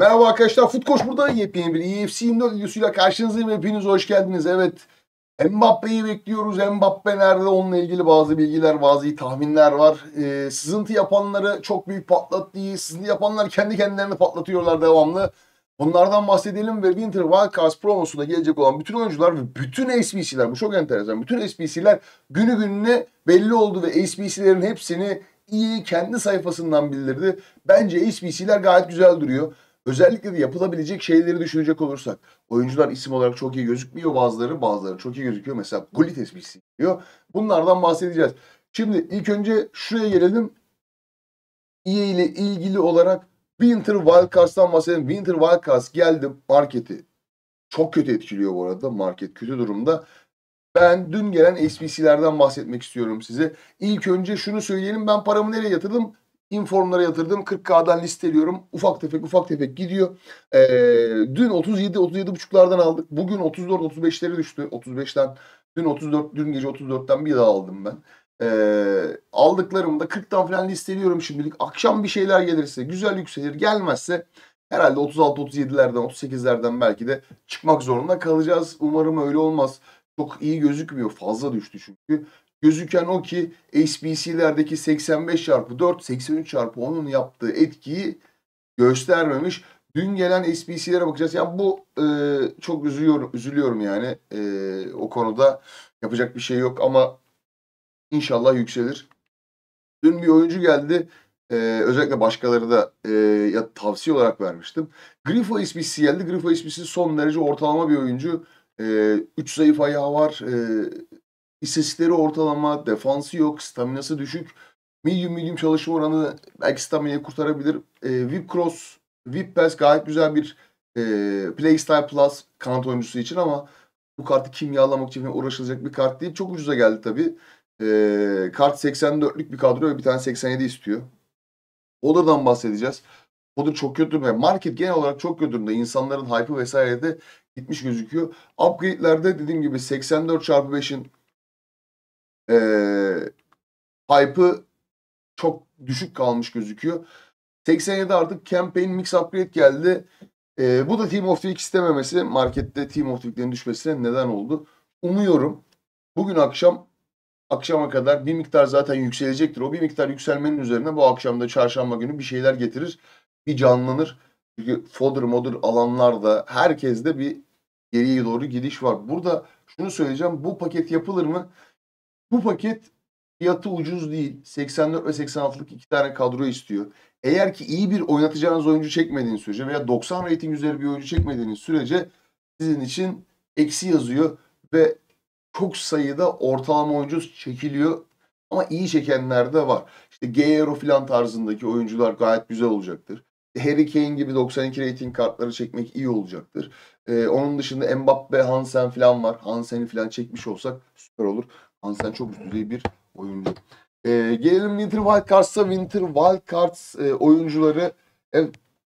Merhaba arkadaşlar, Futkoş burada yepyeni bir UFC 24 videosuyla karşınızdayım. Hepiniz hoş geldiniz. Evet, Mbappe'yi bekliyoruz. Mbappe nerede? Onunla ilgili bazı bilgiler, bazı tahminler var. Ee, sızıntı yapanları çok büyük patlattı. Sızıntı yapanlar kendi kendilerini patlatıyorlar devamlı. Bunlardan bahsedelim ve Winter Wildcards promosuna gelecek olan bütün oyuncular ve bütün SBC'ler, bu çok enteresan. Bütün SBC'ler günü gününe belli oldu ve SBC'lerin hepsini iyi kendi sayfasından bildirdi. Bence SBC'ler gayet güzel duruyor. Özellikle de yapılabilecek şeyleri düşünecek olursak. Oyuncular isim olarak çok iyi gözükmüyor bazıları. Bazıları çok iyi gözüküyor. Mesela Gullit SBC diyor. Bunlardan bahsedeceğiz. Şimdi ilk önce şuraya gelelim. EA ile ilgili olarak Winter Wildcards'tan bahsedelim. Winter Wildcards geldi marketi. Çok kötü etkiliyor bu arada. Market kötü durumda. Ben dün gelen SBC'lerden bahsetmek istiyorum size. İlk önce şunu söyleyelim. Ben paramı nereye yatırdım? Informlara yatırdım. 40K'dan listeliyorum. Ufak tefek ufak tefek gidiyor. Ee, dün 37 37.5'lardan aldık. Bugün 34 35'lere düştü. 35'ten dün 34 dün gece 34'ten bir daha aldım ben. Ee, aldıklarımı da 40'tan falan listeliyorum şimdilik. Akşam bir şeyler gelirse güzel yükselir. Gelmezse herhalde 36-37'lerden 38'lerden belki de çıkmak zorunda kalacağız. Umarım öyle olmaz. Çok iyi gözükmüyor. Fazla düştü çünkü. Gözüken o ki HBC'lerdeki 85 çarpı 4, 83 çarpı 10'un yaptığı etkiyi göstermemiş. Dün gelen SBC'lere bakacağız. Yani bu e, çok üzülüyorum, üzülüyorum yani e, o konuda yapacak bir şey yok ama inşallah yükselir. Dün bir oyuncu geldi. Ee, özellikle başkaları da e, ya tavsiye olarak vermiştim. Grifo SBC geldi. Grifo SBC son derece ortalama bir oyuncu. 3 e, zayıf ayağı var. E, İstatistikleri ortalama, defansı yok, staminası düşük. Medium medium çalışma oranı belki staminayı kurtarabilir. E, Whip Cross, Whip Pass gayet güzel bir e, Playstyle Plus kanat oyuncusu için ama bu kartı kimyalamak için uğraşılacak bir kart değil. Çok ucuza geldi tabii. E, kart 84'lük bir kadro ve bir tane 87 istiyor. Odadan bahsedeceğiz. Oda çok kötü durumda. Market genel olarak çok kötü durumda. İnsanların hype'ı vesaire de gitmiş gözüküyor. Upgrade'lerde dediğim gibi 84 çarpı 5'in ee, hype'ı çok düşük kalmış gözüküyor. 87 artık campaign mix upgrade geldi. Ee, bu da Team of the Week istememesi markette Team of the Week'lerin düşmesine neden oldu. Umuyorum bugün akşam akşama kadar bir miktar zaten yükselecektir. O bir miktar yükselmenin üzerine bu akşamda çarşamba günü bir şeyler getirir. Bir canlanır. Çünkü fodder modur alanlarda herkeste bir geriye doğru gidiş var. Burada şunu söyleyeceğim. Bu paket yapılır mı? Bu paket fiyatı ucuz değil. 84 ve 86'lık iki tane kadro istiyor. Eğer ki iyi bir oynatacağınız oyuncu çekmediğiniz sürece veya 90 rating üzeri bir oyuncu çekmediğiniz sürece sizin için eksi yazıyor ve çok sayıda ortalama oyuncu çekiliyor. Ama iyi çekenler de var. İşte Guerrero filan tarzındaki oyuncular gayet güzel olacaktır. Harry Kane gibi 92 rating kartları çekmek iyi olacaktır. Ee, onun dışında Mbappe, Hansen falan var. Hansen'i falan çekmiş olsak süper olur. Hansen çok üst düzey bir oyuncu. E, gelelim Winter Wildcards'a. Winter Wildcards e, oyuncuları evet,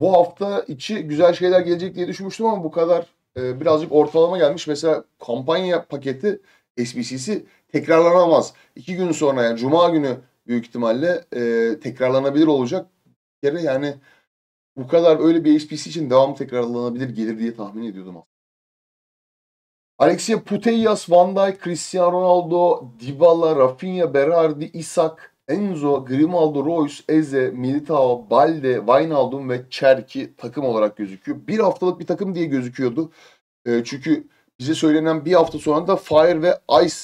bu hafta içi güzel şeyler gelecek diye düşünmüştüm ama bu kadar e, birazcık ortalama gelmiş. Mesela kampanya paketi SBC'si tekrarlanamaz. İki gün sonra yani Cuma günü büyük ihtimalle e, tekrarlanabilir olacak. Bir kere yani bu kadar öyle bir SBC için devam tekrarlanabilir gelir diye tahmin ediyordum aslında. Alexia Putellas, Van Dijk, Cristiano Ronaldo, Dybala, Rafinha, Berardi, Isak, Enzo, Grimaldo, Royce, Eze, Militao, Balde, Wijnaldum ve Cherki takım olarak gözüküyor. Bir haftalık bir takım diye gözüküyordu. E, çünkü bize söylenen bir hafta sonra da Fire ve Ice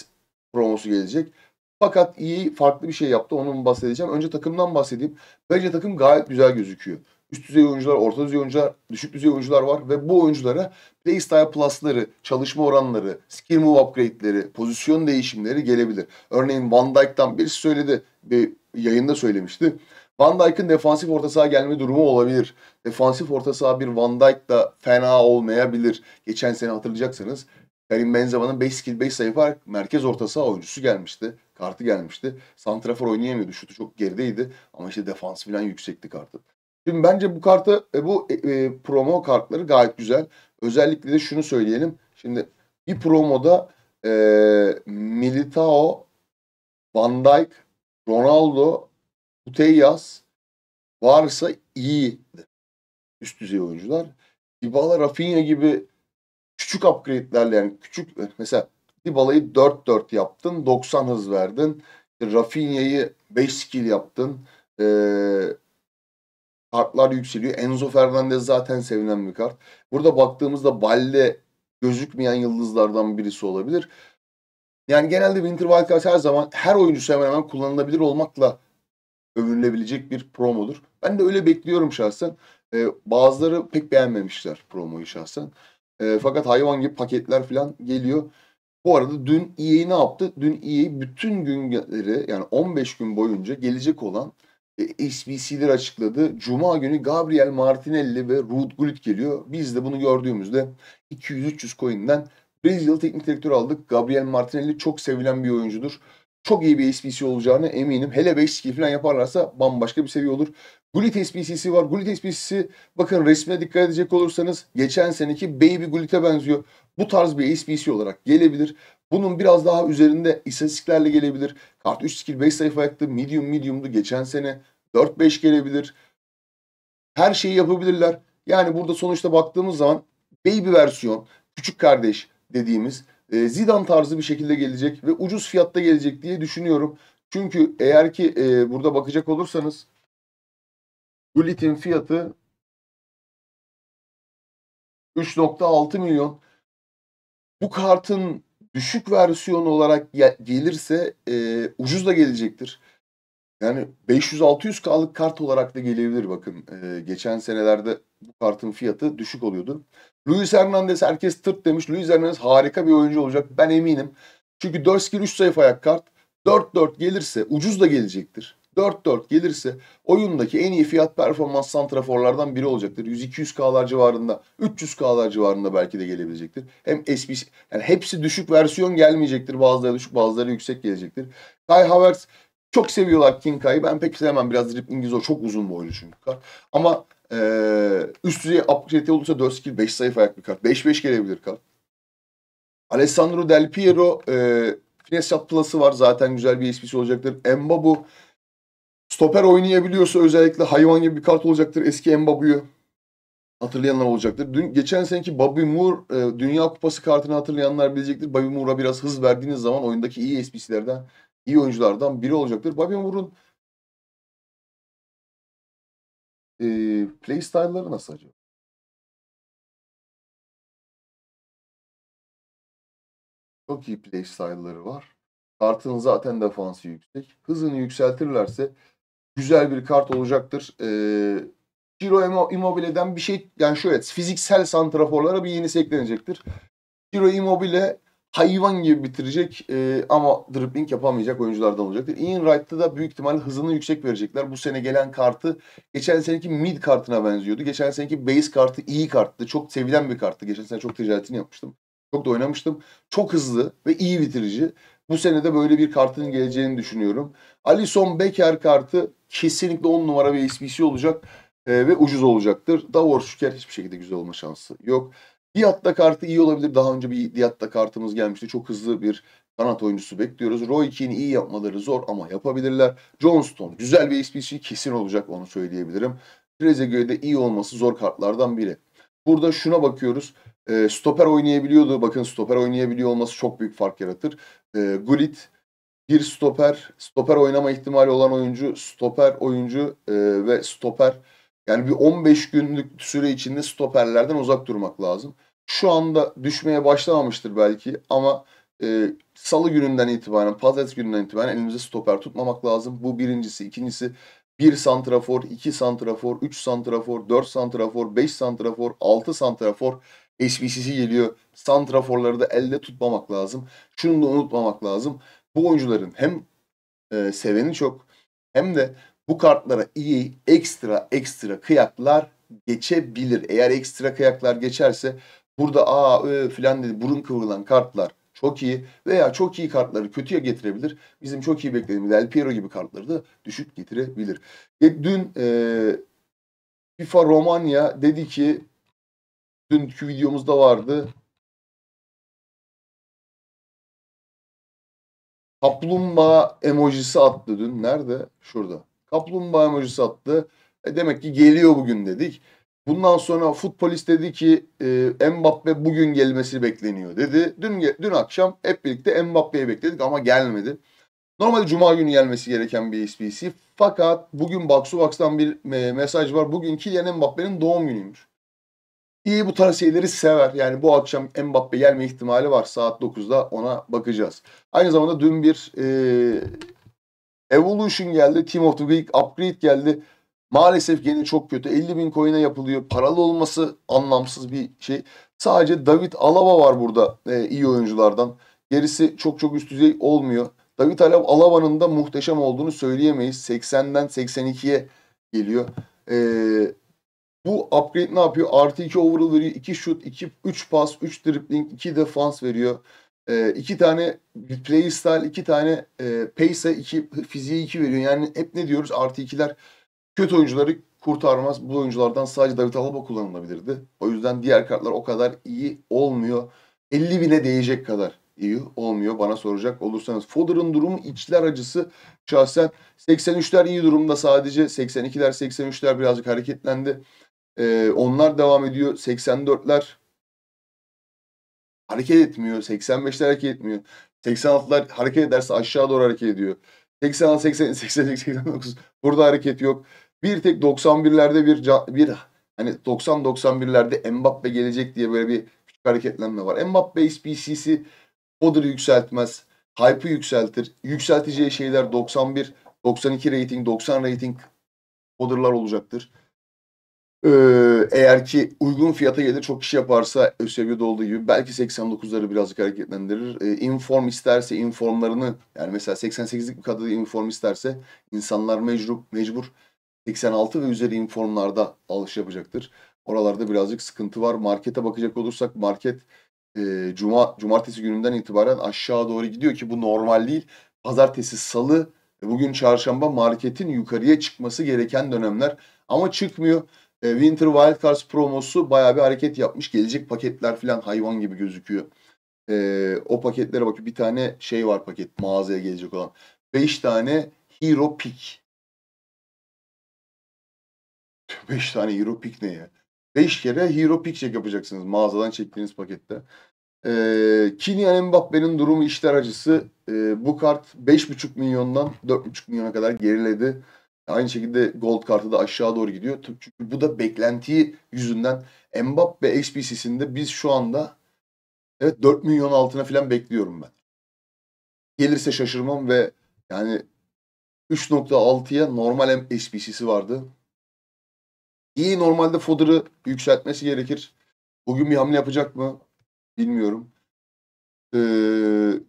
promosu gelecek. Fakat iyi farklı bir şey yaptı. Onun bahsedeceğim. Önce takımdan bahsedeyim. Bence takım gayet güzel gözüküyor üst düzey oyuncular, orta düzey oyuncular, düşük düzey oyuncular var ve bu oyunculara playstyle plus'ları, çalışma oranları, skill move upgrade'leri, pozisyon değişimleri gelebilir. Örneğin Van Dijk'tan birisi söyledi, bir yayında söylemişti. Van Dijk'ın defansif orta saha gelme durumu olabilir. Defansif orta saha bir Van Dijk da fena olmayabilir. Geçen sene hatırlayacaksınız. Karim Benzema'nın 5 skill 5 sayfa merkez orta saha oyuncusu gelmişti. Kartı gelmişti. Santrafor oynayamıyordu. Şutu çok gerideydi. Ama işte defans falan yüksekti kartı. Şimdi bence bu kartı e, bu e, e, promo kartları gayet güzel. Özellikle de şunu söyleyelim. Şimdi bir promoda e, Militao, Van Dijk, Ronaldo, Puteyas varsa iyi. üst düzey oyuncular. Dybala, Rafinha gibi küçük upgrade'lerle yani küçük mesela Dybala'yı 4-4 yaptın, 90 hız verdin. Rafinha'yı 5 skill yaptın. Ee, kartlar yükseliyor. Enzo Fernandez zaten sevilen bir kart. Burada baktığımızda Balle gözükmeyen yıldızlardan birisi olabilir. Yani genelde Winter Wildcard her zaman her oyuncusu hemen hemen kullanılabilir olmakla övünülebilecek bir promodur. Ben de öyle bekliyorum şahsen. Ee, bazıları pek beğenmemişler promoyu şahsen. Ee, fakat hayvan gibi paketler falan geliyor. Bu arada dün EA ne yaptı? Dün EA bütün günleri yani 15 gün boyunca gelecek olan e, SBC'leri açıkladı. Cuma günü Gabriel Martinelli ve Ruud Gullit geliyor. Biz de bunu gördüğümüzde 200-300 coin'den Brezilya teknik direktör aldık. Gabriel Martinelli çok sevilen bir oyuncudur. Çok iyi bir SBC olacağını eminim. Hele 5 skill falan yaparlarsa bambaşka bir seviye olur. Gullit SBC'si var. Gullit SBC'si bakın resmine dikkat edecek olursanız geçen seneki Baby Gullit'e benziyor. Bu tarz bir SBC olarak gelebilir. Bunun biraz daha üzerinde istatistiklerle gelebilir. Kart 3 skill 5 sayfa yaktı. Medium medium'du. Geçen sene 4-5 gelebilir. Her şeyi yapabilirler. Yani burada sonuçta baktığımız zaman baby versiyon, küçük kardeş dediğimiz e, Zidane tarzı bir şekilde gelecek ve ucuz fiyatta gelecek diye düşünüyorum. Çünkü eğer ki e, burada bakacak olursanız Gullit'in fiyatı 3.6 milyon. Bu kartın düşük versiyonu olarak gelirse e, ucuz da gelecektir. Yani 500-600K'lık kart olarak da gelebilir bakın. E, geçen senelerde bu kartın fiyatı düşük oluyordu. Luis Hernandez herkes tırt demiş. Luis Hernandez harika bir oyuncu olacak. Ben eminim. Çünkü 4 skill 3 sayfa ayak kart. 4-4 gelirse ucuz da gelecektir. 4-4 gelirse oyundaki en iyi fiyat performans santraforlardan biri olacaktır. 100-200K'lar civarında, 300K'lar civarında belki de gelebilecektir. Hem SBC, yani hepsi düşük versiyon gelmeyecektir. Bazıları düşük, bazıları yüksek gelecektir. Kai Havertz çok seviyorlar King Kai'yi. Ben pek sevmem. Biraz driplingi zor. Çok uzun boylu çünkü kart. Ama ee, üst düzey upgrade olursa 4 skill 5 sayfa ayak bir kart. 5-5 gelebilir kart. Alessandro Del Piero e, Finesse Plus'ı var. Zaten güzel bir SPC olacaktır. Mbabu Stoper oynayabiliyorsa özellikle hayvan gibi bir kart olacaktır. Eski Mbabu'yu hatırlayanlar olacaktır. Dün geçen seneki Bobby Moore e, Dünya Kupası kartını hatırlayanlar bilecektir. Bobby Moore'a biraz hız verdiğiniz zaman oyundaki iyi SPC'lerden, iyi oyunculardan biri olacaktır. Bobby Moore'un e, play nasıl acaba? Çok iyi play style'ları var. Kartın zaten defansı yüksek. Hızını yükseltirlerse güzel bir kart olacaktır. Ee, Ciro Immobile'den bir şey yani şöyle fiziksel santraforlara bir yenisi eklenecektir. Ciro Immobile hayvan gibi bitirecek e, ama dribbling yapamayacak oyunculardan olacaktır. Ian Wright'ta da büyük ihtimal hızını yüksek verecekler. Bu sene gelen kartı geçen seneki mid kartına benziyordu. Geçen seneki base kartı iyi karttı. Çok sevilen bir karttı. Geçen sene çok ticaretini yapmıştım. Çok da oynamıştım. Çok hızlı ve iyi bitirici. Bu sene de böyle bir kartın geleceğini düşünüyorum. Alison Becker kartı kesinlikle 10 numara bir SBC olacak e, ve ucuz olacaktır. Davor Şüker hiçbir şekilde güzel olma şansı yok. Diatta kartı iyi olabilir. Daha önce bir Diatta kartımız gelmişti. Çok hızlı bir kanat oyuncusu bekliyoruz. Roy Keane iyi yapmaları zor ama yapabilirler. Johnston güzel bir SBC kesin olacak onu söyleyebilirim. Trezeguet'de iyi olması zor kartlardan biri. Burada şuna bakıyoruz. E, stoper oynayabiliyordu. Bakın stoper oynayabiliyor olması çok büyük fark yaratır. E, Gullit bir stoper, stoper oynama ihtimali olan oyuncu, stoper oyuncu e, ve stoper yani bir 15 günlük süre içinde stoperlerden uzak durmak lazım. Şu anda düşmeye başlamamıştır belki ama e, salı gününden itibaren, pazartesi gününden itibaren elimizde stoper tutmamak lazım. Bu birincisi. ikincisi 1 santrafor, 2 santrafor, 3 santrafor, 4 santrafor, 5 santrafor, 6 santrafor SBC'si geliyor. Santraforları da elde tutmamak lazım. Şunu da unutmamak lazım. Bu oyuncuların hem e, seveni çok hem de bu kartlara iyi ekstra ekstra kıyaklar geçebilir. Eğer ekstra kıyaklar geçerse burada aa ö filan dedi burun kıvrılan kartlar çok iyi veya çok iyi kartları kötüye getirebilir. Bizim çok iyi beklediğimiz El Piero gibi kartları da düşük getirebilir. E, dün e, FIFA Romanya dedi ki dünkü videomuzda vardı. Kaplumbağa emojisi attı dün. Nerede? Şurada. Kaplumbağa emojisi attı. E demek ki geliyor bugün dedik. Bundan sonra futbolist dedi ki e, Mbappe bugün gelmesi bekleniyor dedi. Dün dün akşam hep birlikte Mbappe'yi bekledik ama gelmedi. Normalde cuma günü gelmesi gereken bir SBC. Fakat bugün Box Box'tan bir mesaj var. Bugün Kylian Mbappe'nin doğum günüymüş. İyi bu tarz şeyleri sever. Yani bu akşam Mbappe gelme ihtimali var. Saat 9'da ona bakacağız. Aynı zamanda dün bir e, Evolution geldi. Team of the Week upgrade geldi. Maalesef yine çok kötü. 50 bin coin'e yapılıyor. Paralı olması anlamsız bir şey. Sadece David Alaba var burada e, iyi oyunculardan. Gerisi çok çok üst düzey olmuyor. David Alaba'nın da muhteşem olduğunu söyleyemeyiz. 80'den 82'ye geliyor. Ee, bu upgrade ne yapıyor? Artı 2 overall veriyor. 2 shoot, 2, 3 pas, 3 dribbling, 2 defans veriyor. 2 ee, tane play style, 2 tane e, pace, 2 fiziği 2 veriyor. Yani hep ne diyoruz? Artı 2'ler kötü oyuncuları kurtarmaz. Bu oyunculardan sadece David Alaba kullanılabilirdi. O yüzden diğer kartlar o kadar iyi olmuyor. 50 bine değecek kadar iyi olmuyor bana soracak olursanız. Fodder'ın durumu içler acısı. Şahsen 83'ler iyi durumda sadece. 82'ler 83'ler birazcık hareketlendi. Ee, onlar devam ediyor. 84'ler hareket etmiyor. 85'ler hareket etmiyor. 86'lar hareket ederse aşağı doğru hareket ediyor. 86, 80, 88, 89 burada hareket yok. Bir tek 91'lerde bir bir hani 90-91'lerde Mbappe gelecek diye böyle bir küçük hareketlenme var. Mbappe SPC'si Fodder'ı yükseltmez. Hype'ı yükseltir. Yükselteceği şeyler 91, 92 rating, 90 rating Fodder'lar olacaktır. Ee, eğer ki uygun fiyata gelir çok kişi yaparsa ÖSYM'de olduğu gibi belki 89'ları birazcık hareketlendirir. Ee, inform isterse informlarını yani mesela 88'lik bir kadın inform isterse insanlar mecbur, mecbur 86 ve üzeri informlarda alış yapacaktır. Oralarda birazcık sıkıntı var. Markete bakacak olursak market e, cuma cumartesi gününden itibaren aşağı doğru gidiyor ki bu normal değil. Pazartesi, salı, bugün çarşamba marketin yukarıya çıkması gereken dönemler ama çıkmıyor. E, Winter Wildcards promosu bayağı bir hareket yapmış. Gelecek paketler falan hayvan gibi gözüküyor. E, o paketlere bakıyor. Bir tane şey var paket mağazaya gelecek olan. 5 tane Hero Pick. 5 tane Hero Pick ne ya? 5 kere Hero Pick check yapacaksınız mağazadan çektiğiniz pakette. Ee, Kylian Mbappe'nin durumu işler acısı. Ee, bu kart 5,5 milyondan 4,5 milyona kadar geriledi. Aynı şekilde gold kartı da aşağı doğru gidiyor. Çünkü bu da beklentiyi yüzünden Mbappe XPC'sinde biz şu anda evet 4 milyon altına falan bekliyorum ben. Gelirse şaşırmam ve yani 3.6'ya normal SPC'si vardı. İyi normalde Fodder'ı yükseltmesi gerekir. Bugün bir hamle yapacak mı? Bilmiyorum. Ee,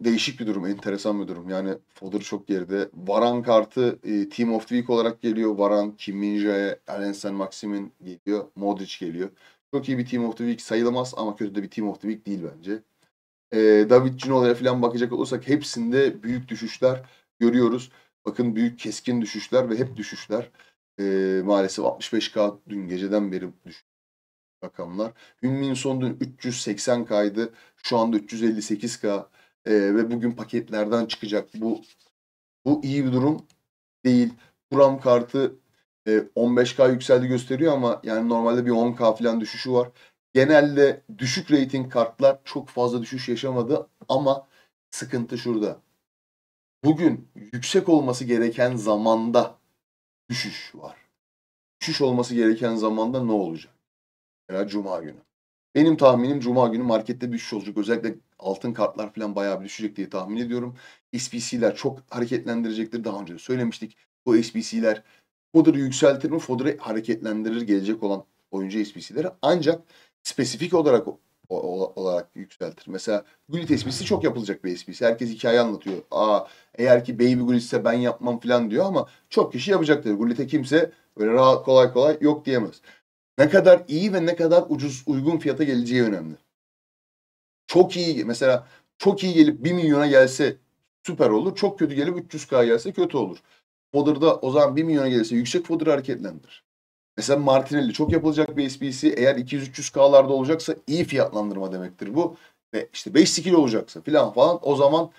değişik bir durum, enteresan bir durum. Yani Fodder çok geride. Varan kartı e, Team of the Week olarak geliyor. Varan, Kim Min-jae, Allen Sen Maximin geliyor. Modric geliyor. Çok iyi bir Team of the Week sayılamaz ama kötü de bir Team of the Week değil bence. Ee, David Ginola'ya falan bakacak olursak hepsinde büyük düşüşler görüyoruz. Bakın büyük keskin düşüşler ve hep düşüşler. Ee, maalesef 65K dün geceden beri düştü rakamlar. Hünmin son dün 380 kaydı. Şu anda 358K. Ee, ve bugün paketlerden çıkacak. Bu bu iyi bir durum değil. Kuram kartı e, 15K yükseldi gösteriyor ama yani normalde bir 10K falan düşüşü var. Genelde düşük rating kartlar çok fazla düşüş yaşamadı ama sıkıntı şurada. Bugün yüksek olması gereken zamanda düşüş var. Düşüş olması gereken zamanda ne olacak? Mesela Cuma günü. Benim tahminim Cuma günü markette düşüş olacak. Özellikle altın kartlar falan bayağı bir düşecek diye tahmin ediyorum. SPC'ler çok hareketlendirecektir. Daha önce de söylemiştik. Bu SPC'ler Fodder'ı yükseltir mi? Fodder'ı hareketlendirir gelecek olan oyuncu SPC'leri. Ancak spesifik olarak olarak yükseltir. Mesela Gullit SPC çok yapılacak bir SPC. Herkes hikaye anlatıyor. Aa eğer ki Baby Gullit ise ben yapmam falan diyor ama çok kişi yapacaktır. Gullit'e kimse böyle rahat kolay kolay yok diyemez ne kadar iyi ve ne kadar ucuz uygun fiyata geleceği önemli. Çok iyi mesela çok iyi gelip 1 milyona gelse süper olur. Çok kötü gelip 300k gelse kötü olur. Fodder'da o zaman 1 milyona gelirse yüksek fodder hareketlendirir. Mesela Martinelli çok yapılacak bir SBC eğer 200-300K'larda olacaksa iyi fiyatlandırma demektir bu. Ve işte 5 skill olacaksa filan falan o zaman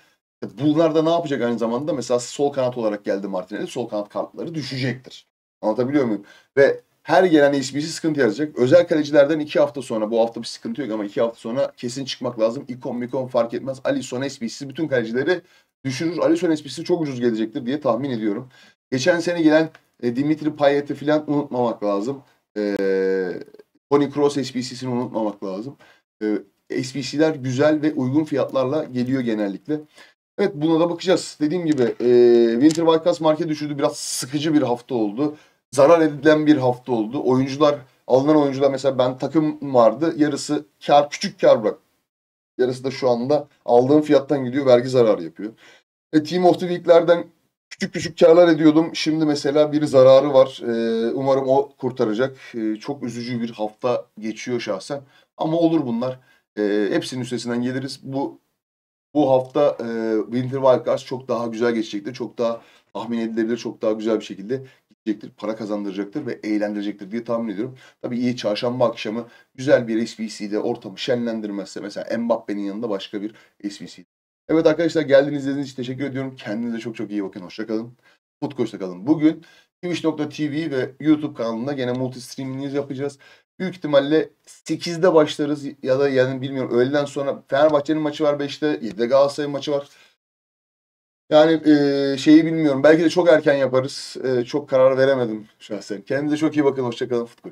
bunlar da ne yapacak aynı zamanda mesela sol kanat olarak geldi Martinelli sol kanat kartları düşecektir. Anlatabiliyor muyum? Ve her gelen SBC sıkıntı yaratacak. Özel kalecilerden iki hafta sonra, bu hafta bir sıkıntı yok ama iki hafta sonra kesin çıkmak lazım. İkon mikon fark etmez. Alisson SBC bütün kalecileri düşürür. Alisson SBC çok ucuz gelecektir diye tahmin ediyorum. Geçen sene gelen e, Dimitri Payet'i falan unutmamak lazım. E, Toni Kroos SBC'sini unutmamak lazım. E, SBC'ler güzel ve uygun fiyatlarla geliyor genellikle. Evet buna da bakacağız. Dediğim gibi e, Winter Wildcats market düşürdü. Biraz sıkıcı bir hafta oldu. Zarar edilen bir hafta oldu. Oyuncular, alınan oyuncular mesela ben takım vardı. Yarısı kar, küçük kar bırak. Yarısı da şu anda aldığım fiyattan gidiyor. Vergi zararı yapıyor. E, Team of the Week'lerden küçük küçük karlar ediyordum. Şimdi mesela bir zararı var. E, umarım o kurtaracak. E, çok üzücü bir hafta geçiyor şahsen. Ama olur bunlar. E, hepsinin üstesinden geliriz. Bu bu hafta e, Winter Wildcards çok daha güzel geçecektir. Çok daha tahmin edilebilir, çok daha güzel bir şekilde gidecektir. Para kazandıracaktır ve eğlendirecektir diye tahmin ediyorum. Tabii iyi çarşamba akşamı güzel bir SBC'de ortamı şenlendirmezse mesela Mbappe'nin yanında başka bir SBC. Evet arkadaşlar geldiğiniz izlediğiniz için teşekkür ediyorum. Kendinize çok çok iyi bakın. Hoşçakalın. Futkoş'ta kalın. Bugün Twitch.tv ve YouTube kanalında gene multi streaming yapacağız. Büyük ihtimalle 8'de başlarız ya da yani bilmiyorum öğleden sonra Fenerbahçe'nin maçı var 5'te 7'de Galatasaray'ın maçı var. Yani e, şeyi bilmiyorum. Belki de çok erken yaparız. E, çok karar veremedim şahsen. Kendinize çok iyi bakın. Hoşçakalın. Futbol.